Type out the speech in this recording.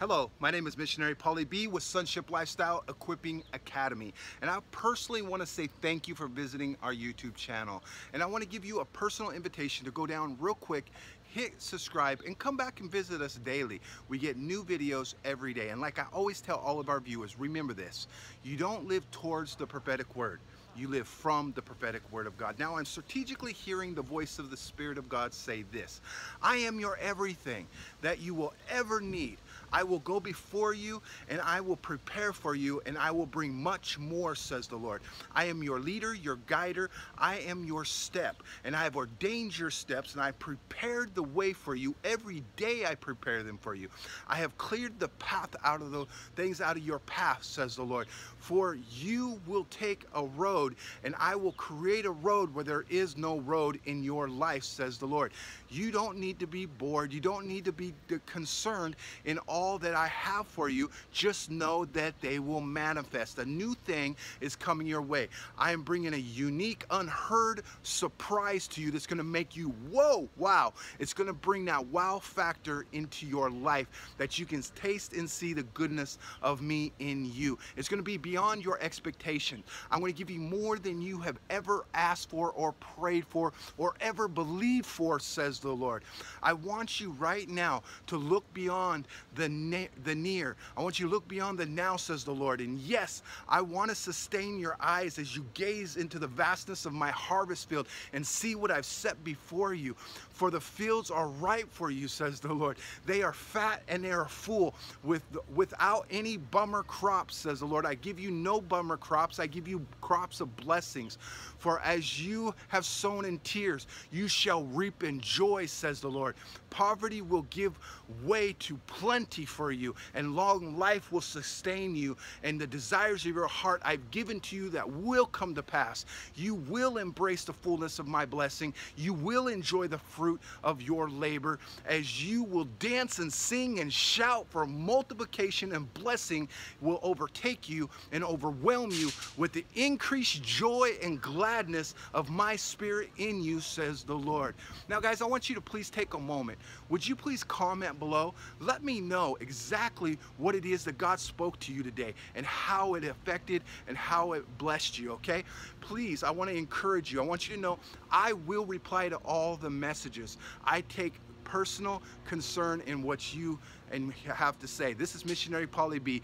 Hello, my name is Missionary PaulyB with Sonship Lifestyle Equipping Academy. And I personally want to say thank you for visiting our YouTube channel. And I want to give you a personal invitation to go down real quick, hit subscribe, and come back and visit us daily. We get new videos every day. And like I always tell all of our viewers, remember this, you don't live towards the prophetic word you live from the prophetic word of God. Now I'm strategically hearing the voice of the Spirit of God say this I am your everything that you will ever need. I will go before you and I will prepare for you and I will bring much more, says the Lord. I am your leader, your guider. I am your step and I have ordained your steps and I prepared the way for you. Every day I prepare them for you. I have cleared the path out of the things out of your path, says the Lord. For you will take a road and I will create a road where there is no road in your life, says the Lord. You don't need to be bored. You don't need to be concerned in all all that I have for you, just know that they will manifest. A new thing is coming your way. I am bringing a unique, unheard surprise to you that's going to make you, whoa, wow. It's going to bring that wow factor into your life that you can taste and see the goodness of me in you. It's going to be beyond your expectation. I'm going to give you more than you have ever asked for or prayed for or ever believed for, says the Lord. I want you right now to look beyond the the, the near. I want you to look beyond the now, says the Lord. And yes, I want to sustain your eyes as you gaze into the vastness of my harvest field and see what I've set before you. For the fields are ripe for you, says the Lord. They are fat and they are full with, without any bummer crops, says the Lord. I give you no bummer crops. I give you crops of blessings. For as you have sown in tears, you shall reap in joy, says the Lord. Poverty will give way to plenty for you, and long life will sustain you, and the desires of your heart I've given to you that will come to pass. You will embrace the fullness of my blessing. You will enjoy the fruit of your labor as you will dance and sing and shout for multiplication and blessing will overtake you and overwhelm you with the increased joy and gladness of my spirit in you, says the Lord. Now, guys, I want you to please take a moment. Would you please comment below? Let me know know exactly what it is that God spoke to you today and how it affected and how it blessed you, okay? Please, I want to encourage you. I want you to know I will reply to all the messages. I take personal concern in what you and have to say. This is Missionary PaulyB.